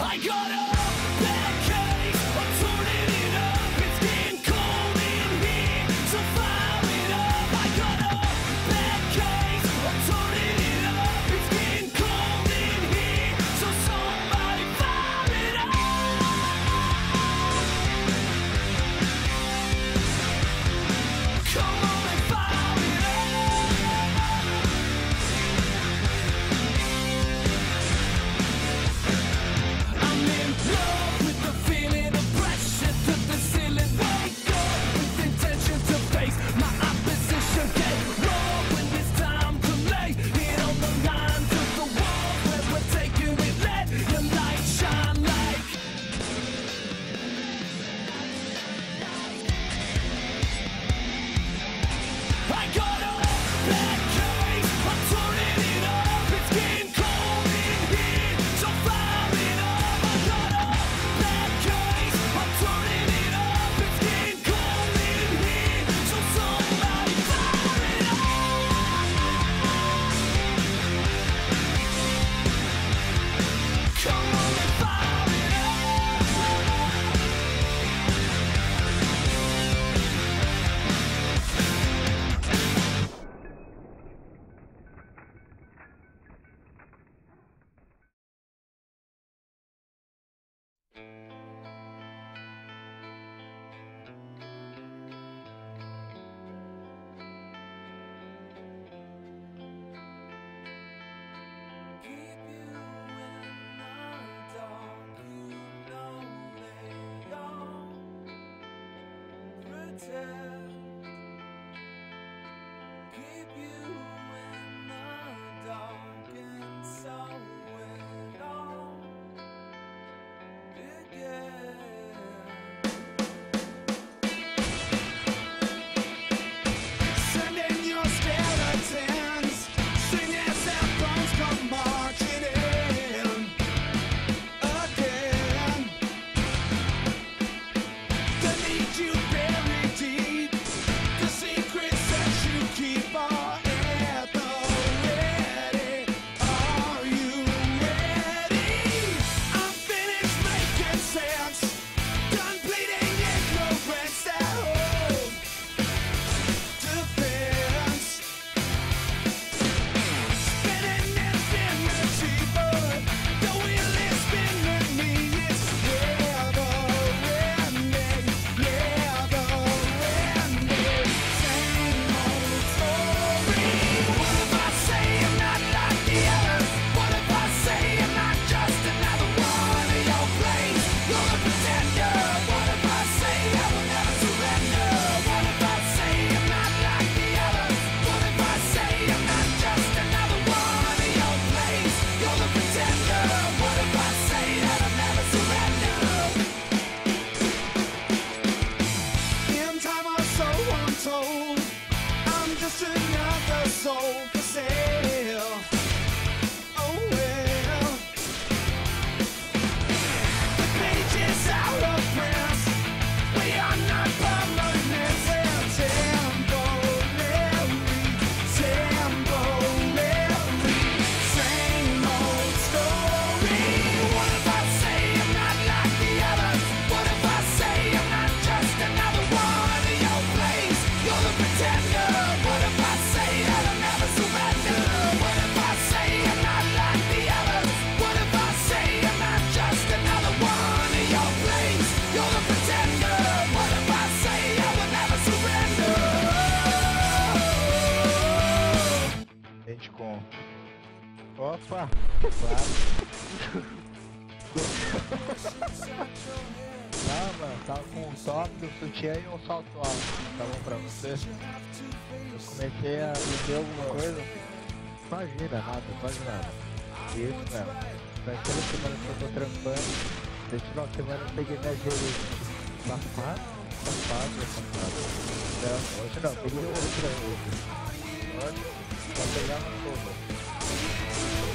I got up Sutiã e um salto alto. Tá bom pra você? Eu comecei a beber alguma coisa. Imagina, nada, quase nada. Isso mesmo. Faz toda semana que eu tô trampando. Desde final de semana eu peguei minha gerente. Safado? Safado, safado. Não, hoje não, peguei outra hoje. Hoje, 我得让他后悔。